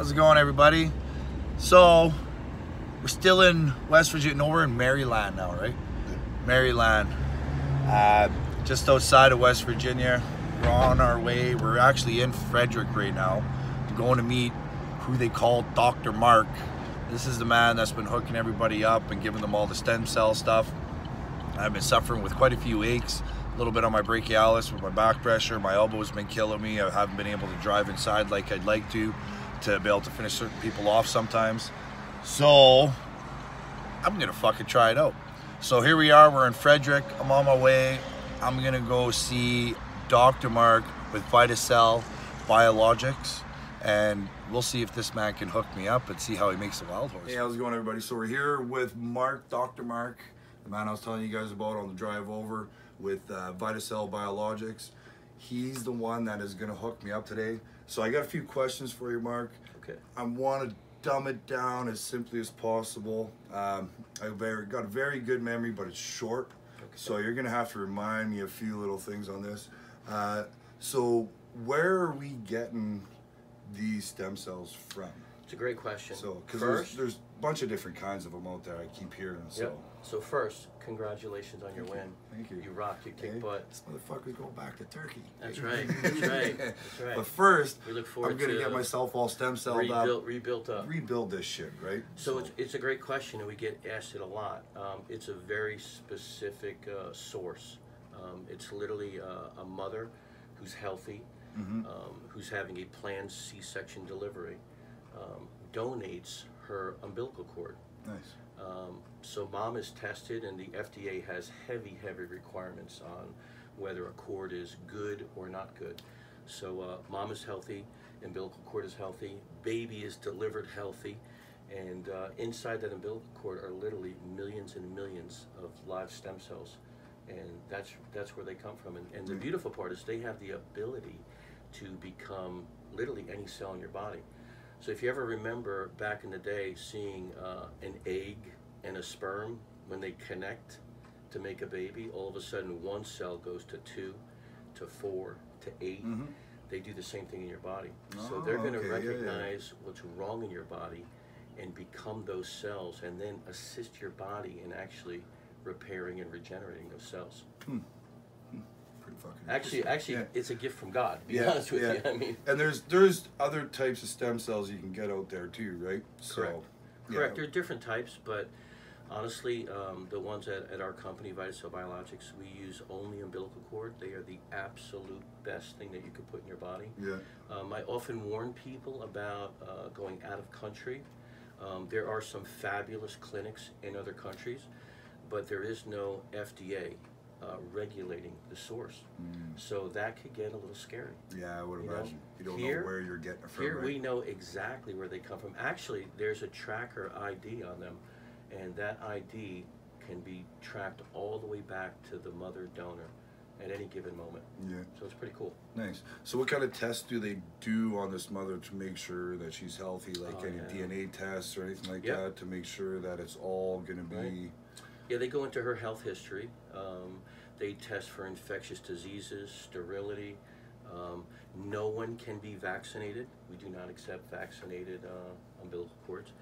How's it going, everybody? So, we're still in West Virginia. No, we're in Maryland now, right? Maryland. Uh, just outside of West Virginia. We're on our way. We're actually in Frederick right now. going to meet who they call Dr. Mark. This is the man that's been hooking everybody up and giving them all the stem cell stuff. I've been suffering with quite a few aches, a little bit on my brachialis with my back pressure. My elbow's been killing me. I haven't been able to drive inside like I'd like to, to be able to finish certain people off sometimes. So, I'm gonna fucking try it out. So here we are, we're in Frederick. I'm on my way. I'm gonna go see Dr. Mark with Vitacell Biologics and we'll see if this man can hook me up and see how he makes a wild horse. Hey, how's it going, everybody? So we're here with Mark, Dr. Mark, the man I was telling you guys about on the drive over with uh, Vitacell Biologics. He's the one that is to hook me up today. So I got a few questions for you, Mark. Okay. I want to dumb it down as simply as possible. Um, I've very, got a very good memory, but it's short. Okay. So you're going to have to remind me a few little things on this. Uh, so where are we getting these stem cells from? It's a great question. So, because there's, there's a bunch of different kinds of them out there. I keep hearing. So, yep. So first, congratulations on your Thank win. You. Thank you. You rocked. You kicked hey, butt. This motherfucker's going back to Turkey. That's right. That's right. That's right. But first, we look forward I'm gonna to get myself all stem celled rebuilt, up. Rebuilt up. Rebuild this shit, right? So, so, it's it's a great question, and we get asked it a lot. Um, it's a very specific uh, source. Um, it's literally uh, a mother who's healthy mm-hmm. um, who's having a planned C-section delivery, um, donates her umbilical cord. Nice. Um, so mom is tested, and the FDA has heavy, heavy requirements on whether a cord is good or not good. So uh, mom is healthy, umbilical cord is healthy, baby is delivered healthy, and uh, inside that umbilical cord are literally millions and millions of live stem cells, and that's that's where they come from. And, and the mm. beautiful part is they have the ability to become literally any cell in your body. So if you ever remember back in the day seeing uh, an egg and a sperm, when they connect to make a baby, all of a sudden one cell goes to two, to four, to 8 mm-hmm. They do the same thing in your body. Oh, so they're going to okay, recognize yeah, yeah. what's wrong in your body and become those cells and then assist your body in actually repairing and regenerating those cells. Hmm fucking. Actually, actually, yeah. it's a gift from God. To be yeah, honest with yeah. you, I mean. And there's there's other types of stem cells you can get out there too, right? Correct. So, Correct. There are different types, but honestly, um, the ones at, at our company, Vitacell Biologics, we use only umbilical cord. They are the absolute best thing that you could put in your body. Yeah. Um, I often warn people about uh, going out of country. Um, there are some fabulous clinics in other countries, but there is no FDA uh, regulating the source. Mm. So that could get a little scary. Yeah, I would you imagine. Know? You don't here, know where you're getting it from. Here right? we know exactly where they come from. Actually, there's a tracker ID on them, and that ID can be tracked all the way back to the mother donor at any given moment. Yeah. So it's pretty cool. Nice. So what kind of tests do they do on this mother to make sure that she's healthy? Like oh, any yeah. DNA tests or anything like yep. that to make sure that it's all going to be. Right. Yeah, they go into her health history. Um, they test for infectious diseases, sterility. Um, no one can be vaccinated. We do not accept vaccinated uh, umbilical cords.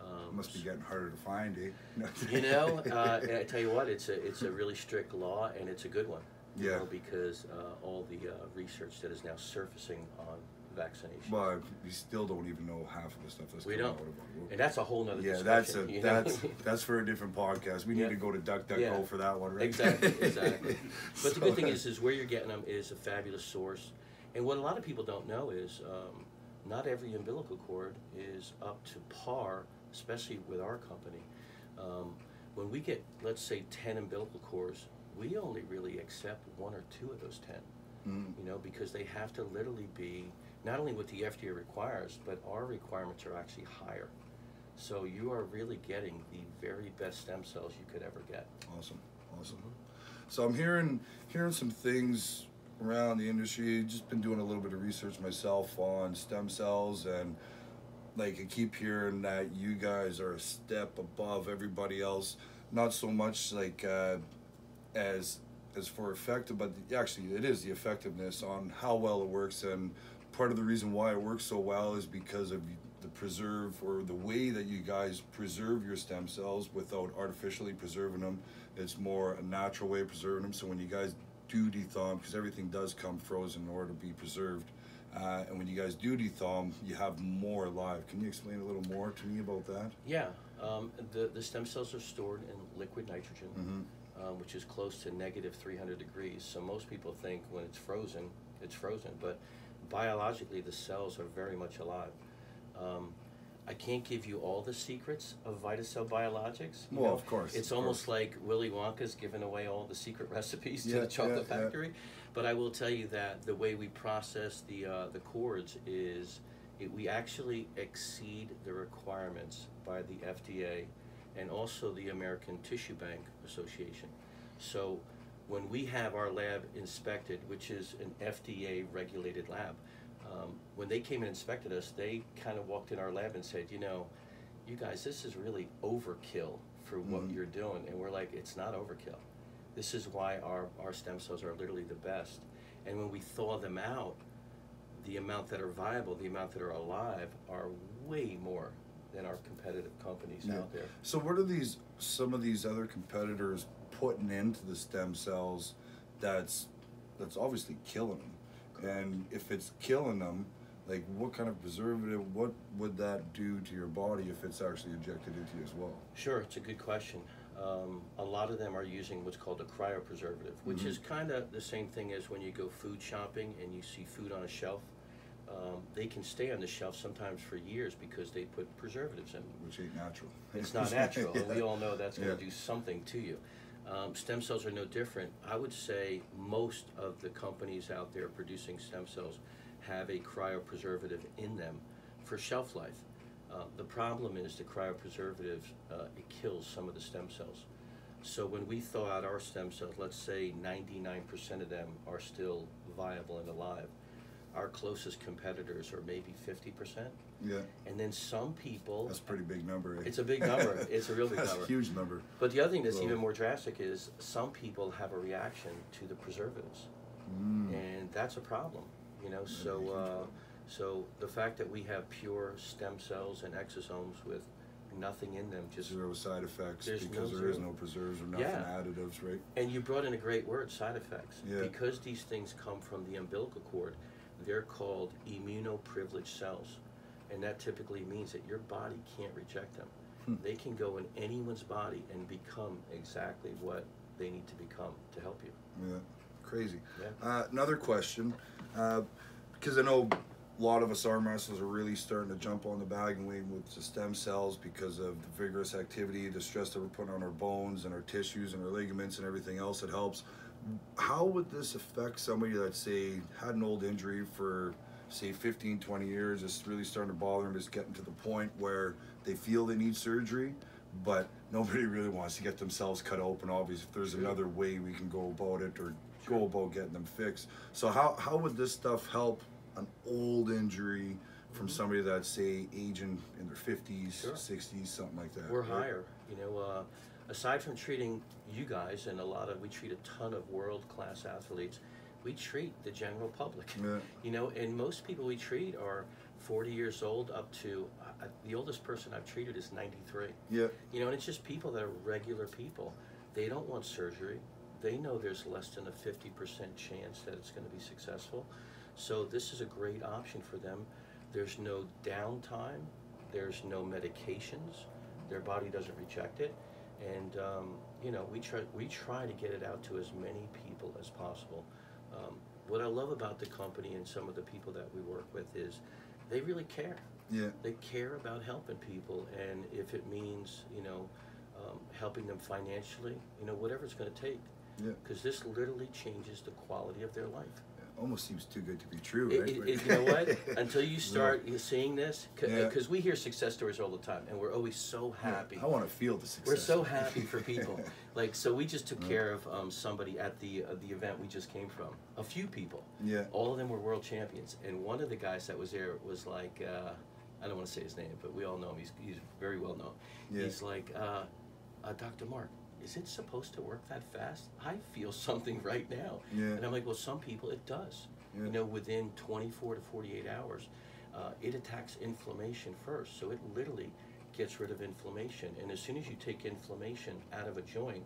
Um, Must be getting harder to find, eh? you know, uh, I tell you what, it's a it's a really strict law, and it's a good one. Yeah. Know, because uh, all the uh, research that is now surfacing on vaccination. Well, we still don't even know half of the stuff that's we don't. And that's a whole nother yeah, that's a that's that's for a different podcast. We need yeah. to go to DuckDuckGo yeah. for that one, right? Exactly, exactly. but the good thing is, is where you're getting them is a fabulous source. And what a lot of people don't know is, um, not every umbilical cord is up to par, especially with our company. Um, when we get, let's say, ten umbilical cords, we only really accept one or two of those ten. Mm. You know, because they have to literally be not only what the FDA requires, but our requirements are actually higher. So you are really getting the very best stem cells you could ever get. Awesome, awesome. So I'm hearing hearing some things around the industry. Just been doing a little bit of research myself on stem cells and like I keep hearing that you guys are a step above everybody else. Not so much like uh, as as for effective, but actually it is the effectiveness on how well it works and part of the reason why it works so well is because of the preserve or the way that you guys preserve your stem cells without artificially preserving them. It's more a natural way of preserving them. So when you guys do dethaw them, because everything does come frozen in order to be preserved, uh, and when you guys do dethaw them, you have more alive. Can you explain a little more to me about that? Yeah, um, the, the stem cells are stored in liquid nitrogen, um, which is close to negative 300 degrees. So most people think when it's frozen, it's frozen, but biologically the cells are very much alive. Um, I can't give you all the secrets of VitaCell Biologics. Well, know. of course, It's of almost course. like Willy Wonka's giving away all the secret recipes to Yeah, the chocolate yeah, yeah. factory. But I will tell you that the way we process the uh, the cords is it, we actually exceed the requirements by the FDA and also the American Tissue Bank Association. So when we have our lab inspected, which is an FDA regulated lab, um, when they came and inspected us, they kind of walked in our lab and said, you know, you guys, this is really overkill for what Mhm. you're doing. And we're like, it's not overkill. This is why our, our stem cells are literally the best. And when we thaw them out, the amount that are viable, the amount that are alive, are way more than our competitive companies Yeah. out there. So what are these some of these other competitors putting into the stem cells that's that's obviously killing them? And if it's killing them, like what kind of preservative what would that do to your body if it's actually injected into you as well? Sure, it's a good question. Um, a lot of them are using what's called a cryopreservative, which Mhm. is kind of the same thing as when you go food shopping and you see food on a shelf. Um, they can stay on the shelf sometimes for years because they put preservatives in them. Which ain't natural. It's not natural, and we all know that's going to Yeah. do something to you. Um, stem cells are no different. I would say most of the companies out there producing stem cells have a cryopreservative in them for shelf life. Uh, the problem is the cryopreservative uh, it kills some of the stem cells. So when we thaw out our stem cells, let's say 99% of them are still viable and alive. Our closest competitors are maybe 50%. Yeah. And then some people That's a pretty big number. eh? It's a big number. It's a real big That's number. a huge number. But the other thing that's Well- even more drastic is some people have a reaction to the preservatives, Mm. and that's a problem. You know, That'd be a so uh, so the fact that we have pure stem cells and exosomes with nothing in them, just Zero side effects because no there is zero. no preserves or nothing Yeah. additives, right? and you brought in a great word, side effects, Yeah. because these things come from the umbilical cord. They're called immunoprivileged cells, and that typically means that your body can't reject them. Hmm. They can go in anyone's body and become exactly what they need to become to help you. Yeah, crazy. Yeah. Uh, another question, because I know a lot of us arm wrestlers are really starting to jump on the bandwagon with the stem cells because of the vigorous activity, the stress that we're putting on our bones and our tissues and our ligaments and everything else that helps. How would this affect somebody that, say, had an old injury for, say, 15, 20 years, it's really starting to bother them, it's getting to the point where they feel they need surgery, but nobody really wants to get themselves cut open. Obviously, if there's Sure. another way we can go about it or go about getting them fixed. So how, how would this stuff help an old injury from somebody that's say aging in their 50s, Sure. 60s, something like that? We're right? higher. You know, uh, aside from treating you guys and a lot of, we treat a ton of world class athletes. We treat the general public. Yeah. You know, and most people we treat are 40 years old up to uh, the oldest person I've treated is 93. Yeah. You know, and it's just people that are regular people. They don't want surgery. They know there's less than a 50% chance that it's going to be successful. So this is a great option for them. There's no downtime. There's no medications. Their body doesn't reject it. And um, you know, we try we try to get it out to as many people as possible. Um, what I love about the company and some of the people that we work with is they really care Yeah. they care about helping people and if it means you know um, helping them financially you know whatever it's going to take Yeah. because this literally changes the quality of their life Almost seems too good to be true, right? it- it- you know what until you start you seeing this Yeah. because we hear success stories all the time and we're always so Yeah, happy I want to feel the success. we're so happy for people like so we just took Yeah. care of um, somebody at the uh, the event we just came from a few people Yeah. all of them were world champions and one of the guys that was there was like uh, i don't want to say his name but we all know him he's, he's very well known Yeah. he's like uh, uh, dr mark is it supposed to work that fast i feel something right now Yeah. and i'm like well some people it does Yeah. you know within 24 to 48 hours uh, it attacks inflammation first. So it literally gets rid of inflammation. And as soon as you take inflammation out of a joint,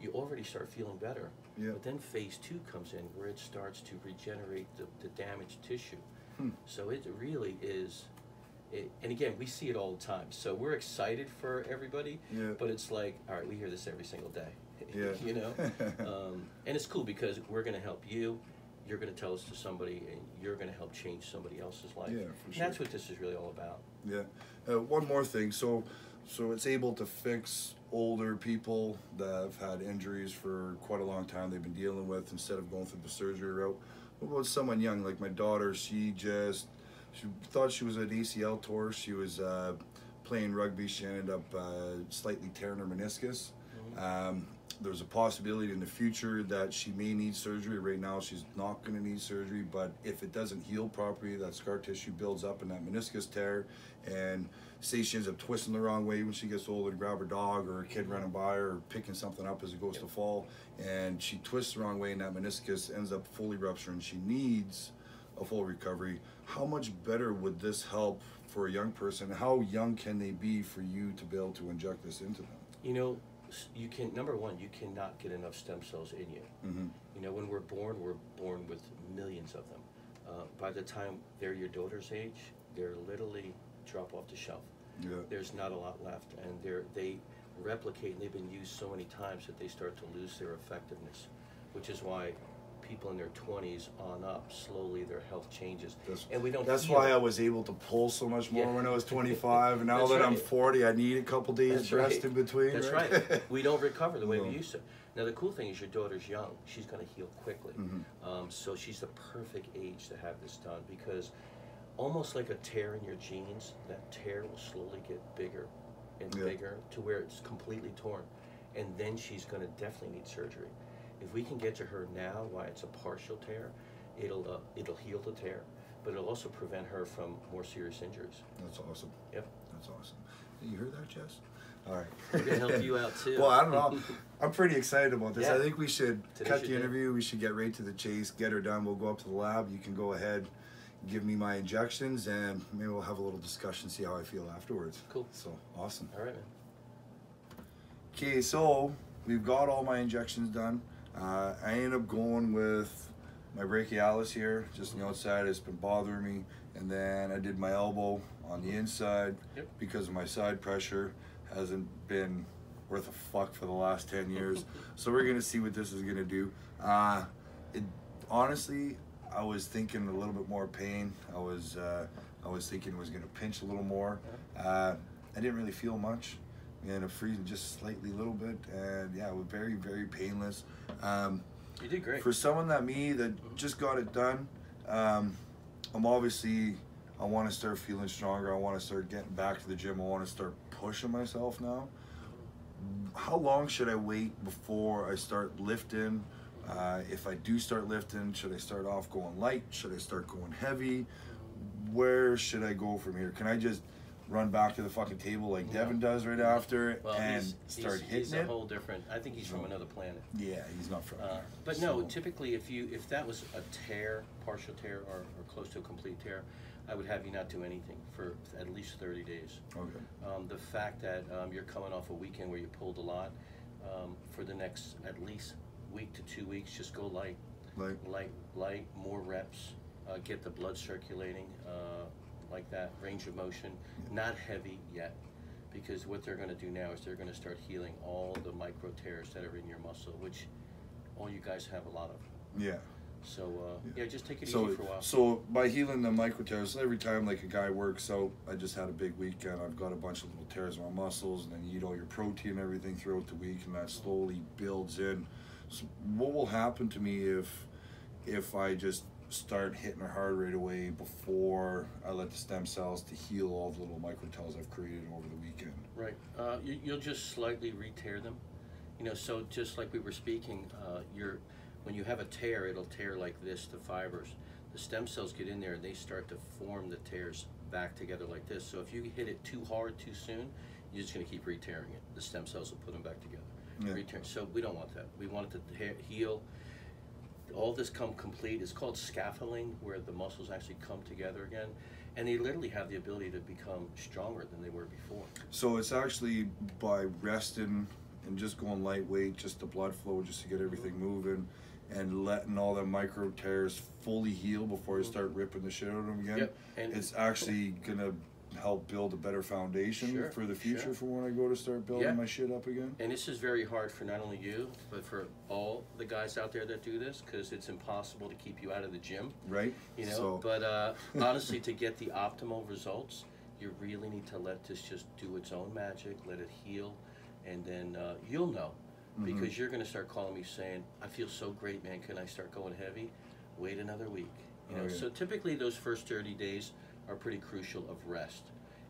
you already start feeling better. Yeah. But then phase two comes in where it starts to regenerate the, the damaged tissue. Hmm. So it really is. It, and again, we see it all the time. So we're excited for everybody. Yeah. But it's like, all right, we hear this every single day. Yeah. you know? um, and it's cool because we're going to help you. You're going to tell us to somebody, and you're going to help change somebody else's life. Yeah, for and that's what this is really all about. Yeah. Uh, one more thing. So, so it's able to fix older people that have had injuries for quite a long time. They've been dealing with instead of going through the surgery route. What about someone young, like my daughter? She just she thought she was an ACL tour. She was uh, playing rugby. She ended up uh, slightly tearing her meniscus. Um, there's a possibility in the future that she may need surgery. Right now, she's not going to need surgery, but if it doesn't heal properly, that scar tissue builds up in that meniscus tear, and say she ends up twisting the wrong way when she gets older to grab her dog or a kid running by or picking something up as it goes to fall, and she twists the wrong way and that meniscus ends up fully rupturing. She needs a full recovery. How much better would this help for a young person? How young can they be for you to be able to inject this into them? You know, you can number one, you cannot get enough stem cells in you. Mm-hmm. You know, when we're born, we're born with millions of them. Uh, by the time they're your daughter's age, they're literally drop off the shelf. Yeah. There's not a lot left, and they're they replicate, and they've been used so many times that they start to lose their effectiveness, which is why people in their 20s on up slowly their health changes, That's, and we don't. that's why it. I was able to pull so much more Yeah. when I was 25. And now that I'm 40, I need a couple days That's rest right. in between. That's right. right. we don't recover the way No. we used to. Now the cool thing is your daughter's young. She's going to heal quickly. Mhm. Um, so she's the perfect age to have this done because almost like a tear in your jeans, that tear will slowly get bigger and Yeah. bigger to where it's completely torn. And then she's going to definitely need surgery. If we can get to her now why it's a partial tear, it'll uh, it'll heal the tear, but it'll also prevent her from more serious injuries. That's awesome. Yep. That's awesome. You hear that, Jess? All right. We're gonna help you out too. Well, I don't know. I'm pretty excited about this. I think we should Today's cut the interview. We should get right to the chase, get her done. We'll go up to the lab. You can go ahead, give me my injections, and maybe we'll have a little discussion, see how I feel afterwards. Cool. So awesome. All right, man. Okay, so we've got all my injections done. Uh, I ended up going with my brachialis here, just on the outside. It's been bothering me, and then I did my elbow on the inside Yep. because of my side pressure hasn't been worth a fuck for the last ten years. so we're gonna see what this is gonna do. Uh, it honestly, I was thinking a little bit more pain. I was uh, I was thinking it was gonna pinch a little more. Uh, I didn't really feel much. Ended up freezing just slightly, a little bit, and yeah, it was very, very painless. Um, You did great. for someone that me that just got it done, um, I'm obviously I want to start feeling stronger. I want to start getting back to the gym. I want to start pushing myself now. How long should I wait before I start lifting? Uh, if I do start lifting, should I start off going light? Should I start going heavy? Where should I go from here? Can I just run back to the fucking table like No. Devon does right after Well, and he's, start he's, hitting he's a it? whole different. I think he's from another planet. Yeah, he's not from Uh, here. but no, typically, if you if that was a tear, partial tear, or, or close to a complete tear, I would have you not do anything for at least thirty days. Okay. Um, the fact that um, you're coming off a weekend where you pulled a lot, um, for the next at least week to two weeks, just go light, light, light, light, more reps, uh, get the blood circulating, uh, like that, range of motion, not heavy yet. Because what they're going to do now is they're going to start healing all the micro tears that are in your muscle, which all you guys have a lot of. yeah. So uh, yeah, just take it So, easy for a while. so by healing the micro tears, every time like a guy works out, I just had a big weekend. I've got a bunch of little tears in my muscles, and then you eat all your protein and everything throughout the week, and that slowly builds in. So what will happen to me if if I just start hitting her hard right away before I let the stem cells to heal all the little micro tears I've created over the weekend? Right. Uh, you, you'll just slightly re-tear them. You know, so just like we were speaking, uh, you're, when you have a tear, it'll tear like this, the fibers. The stem cells get in there and they start to form the tears back together like this. So if you hit it too hard too soon, you're just going to keep re-tearing it. The stem cells will put them back together. Yeah. So we don't want that. We want it to heal. All this come complete. It's called scaffolding, where the muscles actually come together again, and they literally have the ability to become stronger than they were before. So it's actually by resting and just going lightweight, just the blood flow, just to get everything mm-hmm. moving, and letting all the micro tears fully heal before you mm-hmm. start ripping the shit out of them again. Yep, and- it's actually gonna help build a better foundation Sure, for the future sure. for when I go to start building Yeah. my shit up again. And this is very hard for not only you, but for all the guys out there that do this, because it's impossible to keep you out of the gym. Right? You know, So but uh, honestly, to get the optimal results, you really need to let this just do its own magic, let it heal, and then uh, you'll know. Mm-hmm. Because you're going to start calling me saying, I feel so great, man. Can I start going heavy? Wait another week. You know, Oh, yeah. so typically those first 30 days are pretty crucial of rest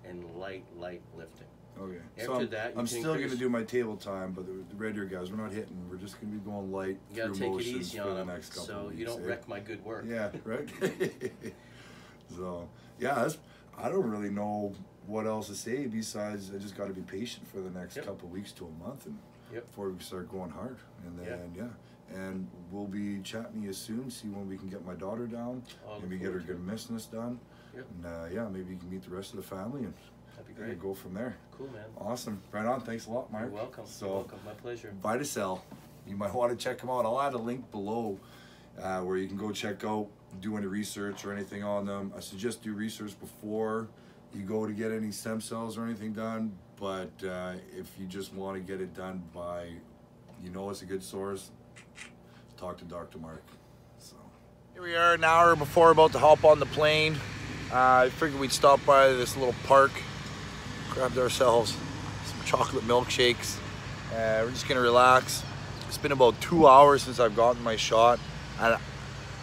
and light, light lifting. Okay. After so I'm, that, I'm still gonna do my table time, but the, regular guys, we're not hitting. We're just gonna be going light You got to through take it easy on the them so of you don't eh? wreck my good work. Yeah, right. so yeah, that's, I don't really know what else to say besides I just got to be patient for the next Yep. couple of weeks to a month, and Yep. before we start going hard, and Yeah. then yeah. And we'll be chatting to you soon. See when we can get my daughter down. I'll look maybe get her good missness done. Yep. And uh, yeah, maybe you can meet the rest of the family and That'd be yeah, great. go from there. Cool, man. Awesome. Right on. Thanks a lot, Mark. You're welcome. So, You're welcome. My pleasure. Vitacell. You might want to check them out. I'll add a link below uh, where you can go check out, do any research or anything on them. I suggest do research before you go to get any stem cells or anything done. But uh, if you just want to get it done by, you know, it's a good source, talk to Dr. Mark. So. Here we are an hour before about to hop on the plane. I figured we'd stop by this little park, grabbed ourselves some chocolate milkshakes. Uh, we're just gonna relax. It's been about two hours since I've gotten my shot. And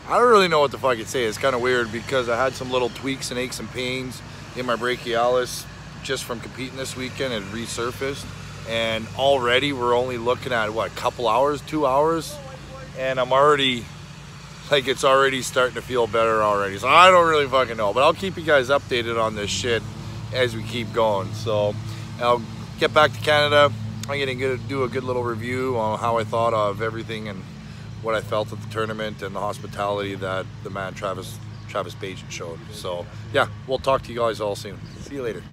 I don't really know what the fuck to say. It's kind of weird because I had some little tweaks and aches and pains in my brachialis just from competing this weekend and resurfaced. And already we're only looking at what, a couple hours, two hours? And I'm already like it's already starting to feel better already. So I don't really fucking know, but I'll keep you guys updated on this shit as we keep going. So I'll get back to Canada. I'm gonna do a good little review on how I thought of everything and what I felt at the tournament and the hospitality that the man Travis Travis Page showed. So yeah, we'll talk to you guys all soon. See you later.